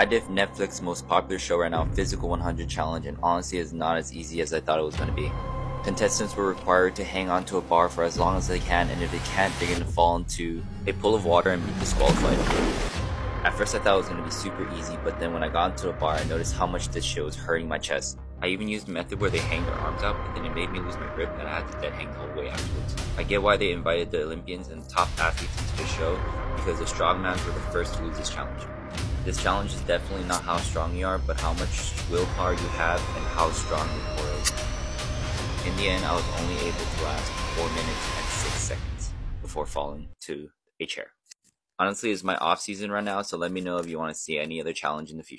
I did Netflix's most popular show right now, Physical 100 Challenge, and honestly it's not as easy as I thought it was going to be. Contestants were required to hang onto a bar for as long as they can, and if they can't, they're going to fall into a pool of water and be disqualified. At first I thought it was going to be super easy, but then when I got into the bar, I noticed how much this shit was hurting my chest. I even used a method where they hang their arms out, but then it made me lose my grip and I had to dead hang the whole way afterwards. I get why they invited the Olympians and top athletes into the show, because the strongmans were the first to lose this challenge. This challenge is definitely not how strong you are, but how much willpower you have and how strong your core is. In the end, I was only able to last 4 minutes and 6 seconds before falling to a chair. Honestly, it's my off season right now, so let me know if you want to see any other challenge in the future.